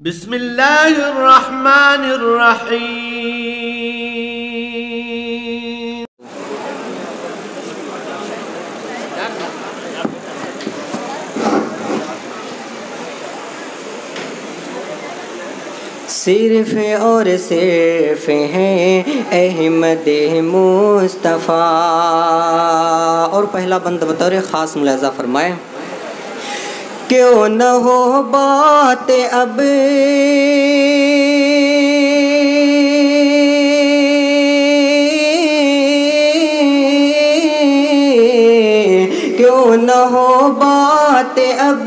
बिस्मिल्लाहिर्रहमानिर्रहीम सिर्फ़ और सिर्फ़ हैं अहमद मुस्तफ़ा और पहला बंद बतौर ख़ास मुलाजा फरमाए क्यों न हो बात अब? क्यों न हो बात अब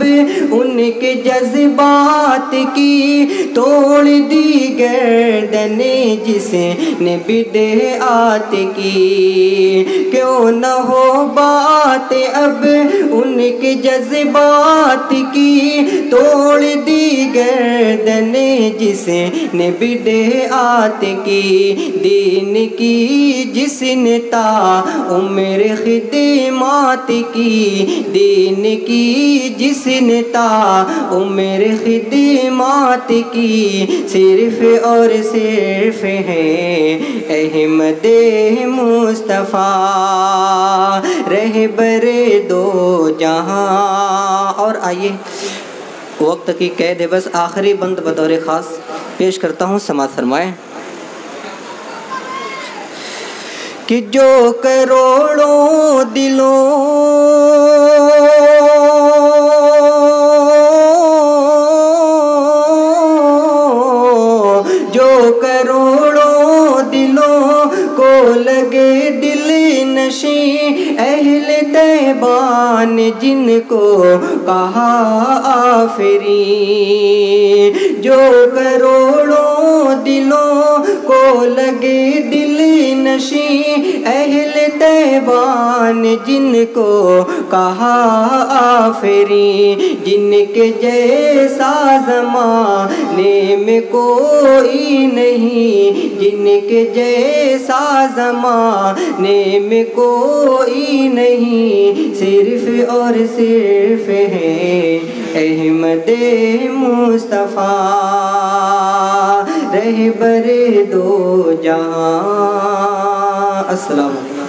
उनके जज्बात की? तोड़ दी गर्दने जिसने बिदे आत की। क्यों न हो बात अब उनके जज्बात की? तोड़ दी गर्दने जिसने आत की, दीन की, जिसने ता उम्र खिदमात की, दीन की, जिसने ता उम्र खिदमात की, सिर्फ़ और सिर्फ़ है अहमद मुस्तफ़ा। रह बरे दो जहाँ, और आइए। वक्त की कैद है बस आखिरी बंद बतौर ख़ास पेश करता हूँ, समाज फरमाए। कि जो करोड़ों दिलों, जो करोड़ों दिलों को लगे दिल नशी, अहल तैबान जिनको कहा आफरी। जो करोड़ों दिलों को लगे दिल नशी, अहल तैबान जिनको कहा आफरी। जिनके जैसा जमाने में कोई नहीं, जिनके जैसा जमाने में कोई नहीं, सिर्फ़ और सिर्फ़ है अहमद मुस्तफ़ा। रह बरे दो जहाँ। अस्सलाम